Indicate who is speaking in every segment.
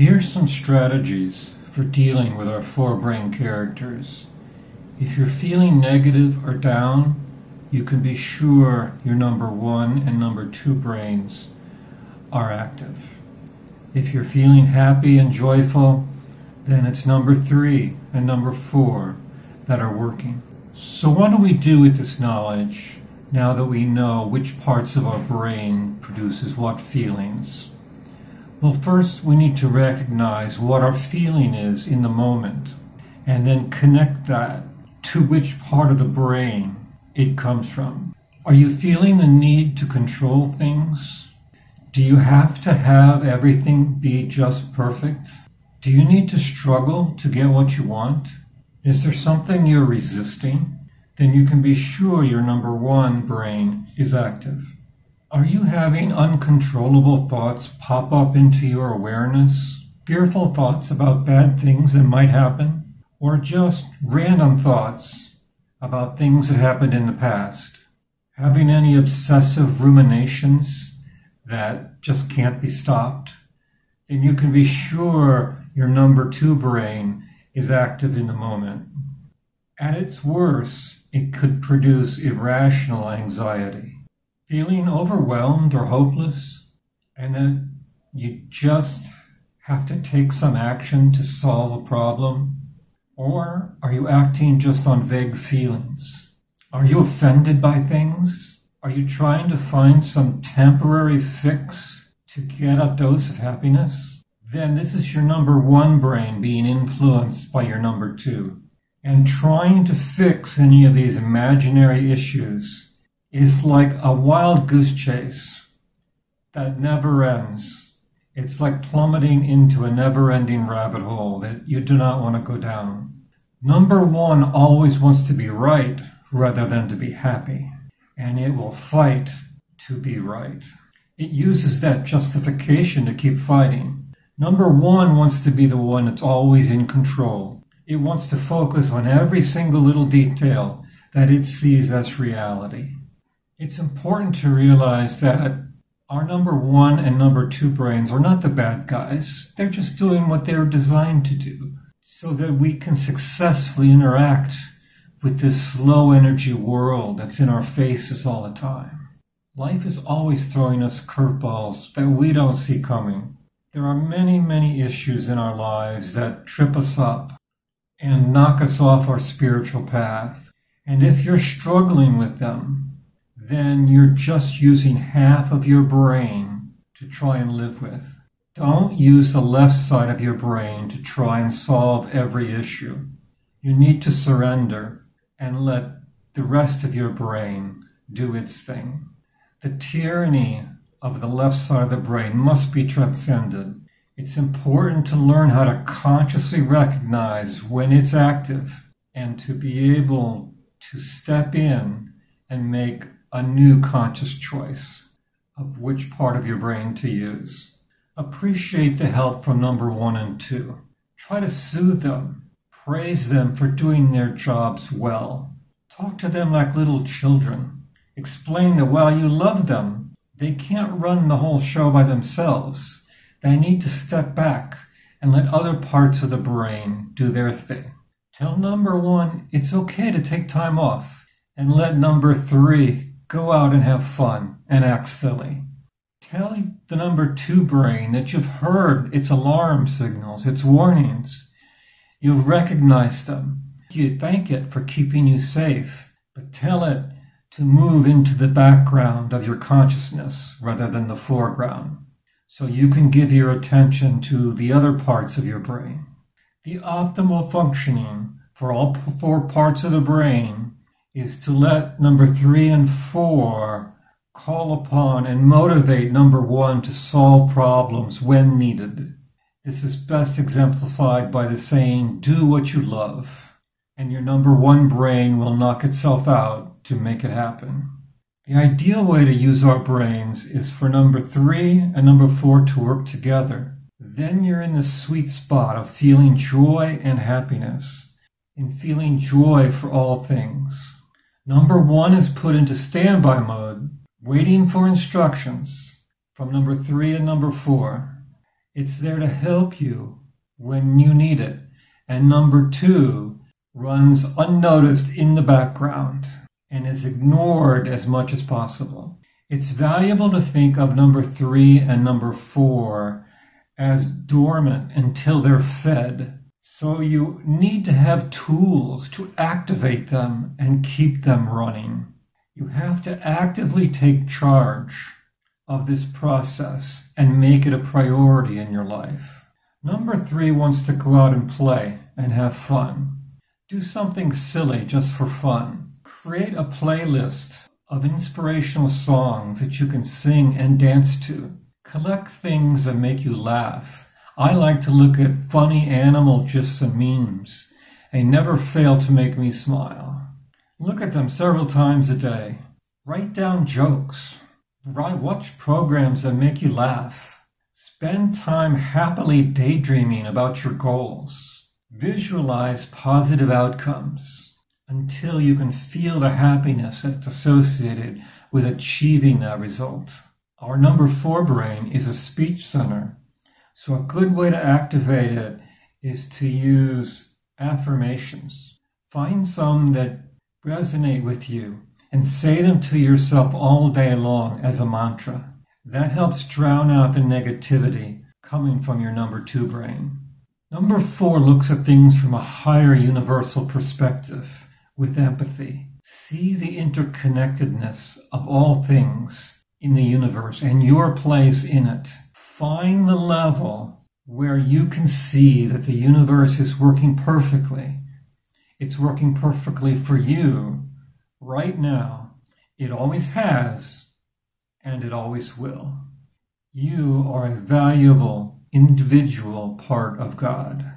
Speaker 1: Here's some strategies for dealing with our four brain characters. If you're feeling negative or down, you can be sure your number one and number two brains are active. If you're feeling happy and joyful, then it's number three and number four that are working. So, what do we do with this knowledge now that we know which parts of our brain produces what feelings? Well, first we need to recognize what our feeling is in the moment and then connect that to which part of the brain it comes from. Are you feeling the need to control things? Do you have to have everything be just perfect? Do you need to struggle to get what you want? Is there something you're resisting? Then you can be sure your number one brain is active. Are you having uncontrollable thoughts pop up into your awareness? Fearful thoughts about bad things that might happen? Or just random thoughts about things that happened in the past? Having any obsessive ruminations that just can't be stopped? Then you can be sure your number two brain is active in the moment. At its worst, it could produce irrational anxiety feeling overwhelmed or hopeless, and that you just have to take some action to solve a problem? Or are you acting just on vague feelings? Are you offended by things? Are you trying to find some temporary fix to get a dose of happiness? Then this is your number one brain being influenced by your number two. And trying to fix any of these imaginary issues is like a wild goose chase that never ends. It's like plummeting into a never ending rabbit hole that you do not want to go down. Number one always wants to be right rather than to be happy, and it will fight to be right. It uses that justification to keep fighting. Number one wants to be the one that's always in control. It wants to focus on every single little detail that it sees as reality. It's important to realize that our number one and number two brains are not the bad guys. They're just doing what they're designed to do so that we can successfully interact with this low energy world that's in our faces all the time. Life is always throwing us curveballs that we don't see coming. There are many, many issues in our lives that trip us up and knock us off our spiritual path. And if you're struggling with them, then you're just using half of your brain to try and live with. Don't use the left side of your brain to try and solve every issue. You need to surrender and let the rest of your brain do its thing. The tyranny of the left side of the brain must be transcended. It's important to learn how to consciously recognize when it's active and to be able to step in and make a new conscious choice of which part of your brain to use. Appreciate the help from number one and two. Try to soothe them. Praise them for doing their jobs well. Talk to them like little children. Explain that while you love them, they can't run the whole show by themselves. They need to step back and let other parts of the brain do their thing. Tell number one it's okay to take time off and let number three Go out and have fun and act silly. Tell the number two brain that you've heard its alarm signals, its warnings. You've recognized them. You thank it for keeping you safe, but tell it to move into the background of your consciousness rather than the foreground so you can give your attention to the other parts of your brain. The optimal functioning for all four parts of the brain is to let number three and four call upon and motivate number one to solve problems when needed. This is best exemplified by the saying, do what you love, and your number one brain will knock itself out to make it happen. The ideal way to use our brains is for number three and number four to work together. Then you're in the sweet spot of feeling joy and happiness, in feeling joy for all things. Number one is put into standby mode, waiting for instructions from number three and number four. It's there to help you when you need it. And number two runs unnoticed in the background and is ignored as much as possible. It's valuable to think of number three and number four as dormant until they're fed. So you need to have tools to activate them and keep them running. You have to actively take charge of this process and make it a priority in your life. Number three wants to go out and play and have fun. Do something silly just for fun. Create a playlist of inspirational songs that you can sing and dance to. Collect things that make you laugh. I like to look at funny animal gifs and memes. They never fail to make me smile. Look at them several times a day. Write down jokes. Watch programs that make you laugh. Spend time happily daydreaming about your goals. Visualize positive outcomes until you can feel the happiness that's associated with achieving that result. Our number four brain is a speech center. So a good way to activate it is to use affirmations. Find some that resonate with you and say them to yourself all day long as a mantra. That helps drown out the negativity coming from your number two brain. Number four looks at things from a higher universal perspective with empathy. See the interconnectedness of all things in the universe and your place in it. Find the level where you can see that the universe is working perfectly it's working perfectly for you right now. It always has, and it always will. You are a valuable individual part of God.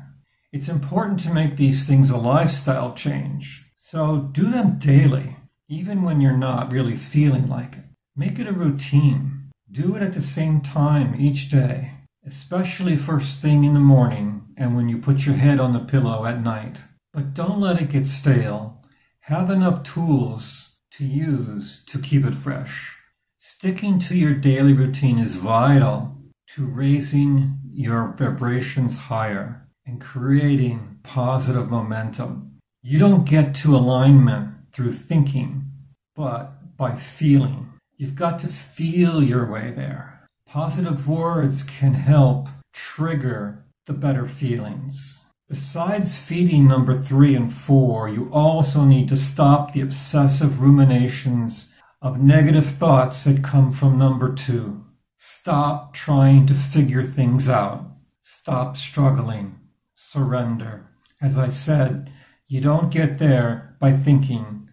Speaker 1: It's important to make these things a lifestyle change. So do them daily, even when you're not really feeling like it. Make it a routine. Do it at the same time each day, especially first thing in the morning and when you put your head on the pillow at night. But don't let it get stale. Have enough tools to use to keep it fresh. Sticking to your daily routine is vital to raising your vibrations higher and creating positive momentum. You don't get to alignment through thinking, but by feeling. You've got to feel your way there. Positive words can help trigger the better feelings. Besides feeding number three and four, you also need to stop the obsessive ruminations of negative thoughts that come from number two. Stop trying to figure things out. Stop struggling. Surrender. As I said, you don't get there by thinking.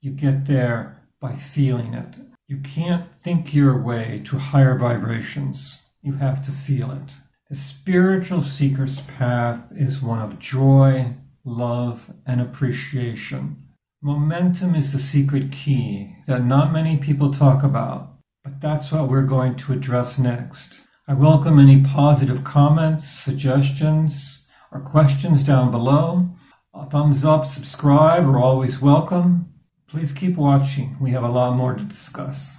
Speaker 1: You get there by feeling it. You can't think your way to higher vibrations. You have to feel it. The spiritual seeker's path is one of joy, love, and appreciation. Momentum is the secret key that not many people talk about, but that's what we're going to address next. I welcome any positive comments, suggestions, or questions down below. A thumbs up, subscribe are always welcome. Please keep watching. We have a lot more to discuss.